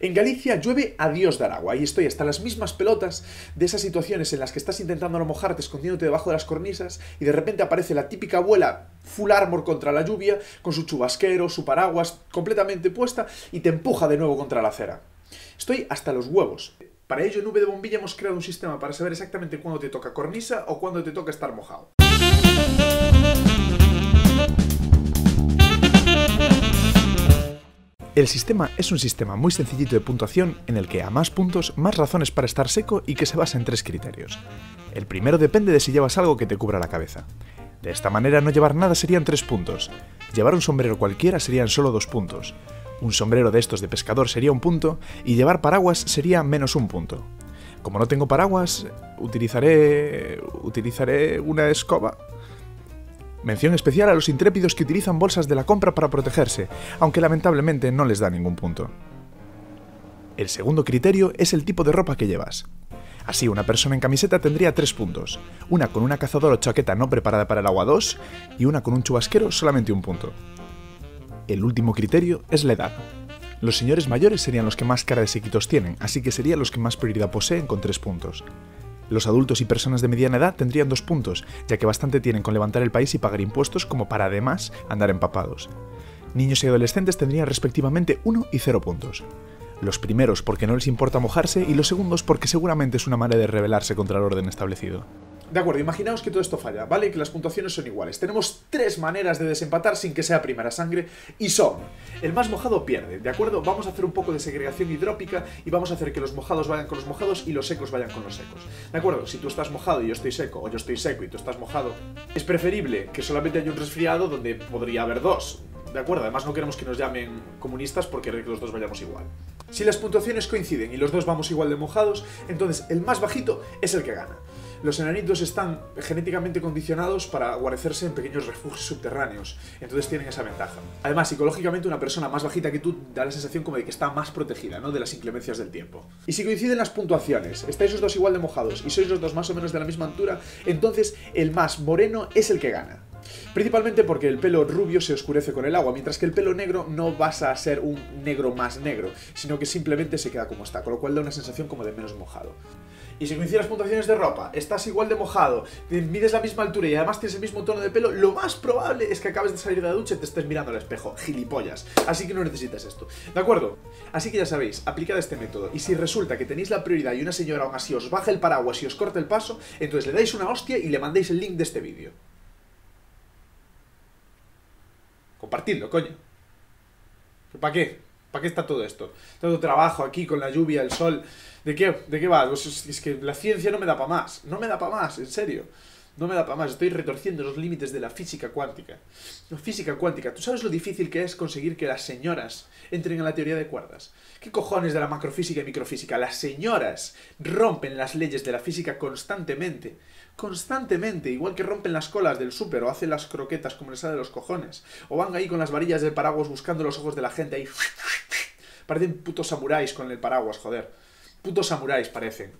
En Galicia llueve a Dios dar agua y estoy hasta las mismas pelotas de esas situaciones en las que estás intentando no mojarte escondiéndote debajo de las cornisas y de repente aparece la típica abuela full armor contra la lluvia con su chubasquero, su paraguas completamente puesta y te empuja de nuevo contra la acera. Estoy hasta los huevos. Para ello en V de Bombilla hemos creado un sistema para saber exactamente cuándo te toca cornisa o cuándo te toca estar mojado. El sistema es un sistema muy sencillito de puntuación en el que a más puntos, más razones para estar seco y que se basa en tres criterios. El primero depende de si llevas algo que te cubra la cabeza. De esta manera no llevar nada serían tres puntos. Llevar un sombrero cualquiera serían solo dos puntos. Un sombrero de estos de pescador sería un punto y llevar paraguas sería menos un punto. Como no tengo paraguas, utilizaré utilizaré una escoba Mención especial a los intrépidos que utilizan bolsas de la compra para protegerse, aunque lamentablemente no les da ningún punto. El segundo criterio es el tipo de ropa que llevas. Así, una persona en camiseta tendría tres puntos, una con una cazadora o chaqueta no preparada para el agua 2 y una con un chubasquero solamente un punto. El último criterio es la edad. Los señores mayores serían los que más cara de sequitos tienen, así que serían los que más prioridad poseen con tres puntos. Los adultos y personas de mediana edad tendrían dos puntos, ya que bastante tienen con levantar el país y pagar impuestos como para además andar empapados. Niños y adolescentes tendrían respectivamente 1 y 0 puntos. Los primeros porque no les importa mojarse y los segundos porque seguramente es una manera de rebelarse contra el orden establecido. De acuerdo, imaginaos que todo esto falla, ¿vale? Que las puntuaciones son iguales. Tenemos tres maneras de desempatar sin que sea primera sangre y son, el más mojado pierde, ¿de acuerdo? Vamos a hacer un poco de segregación hidrópica y vamos a hacer que los mojados vayan con los mojados y los secos vayan con los secos. ¿De acuerdo? Si tú estás mojado y yo estoy seco, o yo estoy seco y tú estás mojado, es preferible que solamente haya un resfriado donde podría haber dos. ¿De acuerdo? Además no queremos que nos llamen comunistas porque que los dos vayamos igual. Si las puntuaciones coinciden y los dos vamos igual de mojados, entonces el más bajito es el que gana los enanitos están genéticamente condicionados para guarecerse en pequeños refugios subterráneos, entonces tienen esa ventaja. Además, psicológicamente una persona más bajita que tú da la sensación como de que está más protegida, ¿no? De las inclemencias del tiempo. Y si coinciden las puntuaciones, estáis los dos igual de mojados y sois los dos más o menos de la misma altura, entonces el más moreno es el que gana. Principalmente porque el pelo rubio se oscurece con el agua, mientras que el pelo negro no pasa a ser un negro más negro, sino que simplemente se queda como está, con lo cual da una sensación como de menos mojado. Y si coinciden las puntuaciones de ropa, estás igual de mojado, mides la misma altura y además tienes el mismo tono de pelo, lo más probable es que acabes de salir de la ducha y te estés mirando al espejo. Gilipollas. Así que no necesitas esto. ¿De acuerdo? Así que ya sabéis, aplicad este método. Y si resulta que tenéis la prioridad y una señora aún así os baja el paraguas y os corta el paso, entonces le dais una hostia y le mandéis el link de este vídeo. Compartidlo, coño. ¿Para qué? ¿Para qué está todo esto? Todo trabajo aquí con la lluvia, el sol. ¿De qué, de qué va? Pues es, que la ciencia no me da para más. No me da para más, en serio. No me da para más. Estoy retorciendo los límites de la física cuántica. La física cuántica. ¿Tú sabes lo difícil que es conseguir que las señoras entren en la teoría de cuerdas? ¿Qué cojones de la macrofísica y microfísica? Las señoras rompen las leyes de la física constantemente constantemente, igual que rompen las colas del súper o hacen las croquetas como les sale de los cojones, o van ahí con las varillas del paraguas buscando los ojos de la gente ahí. Parecen putos samuráis con el paraguas, joder. Putos samuráis parecen.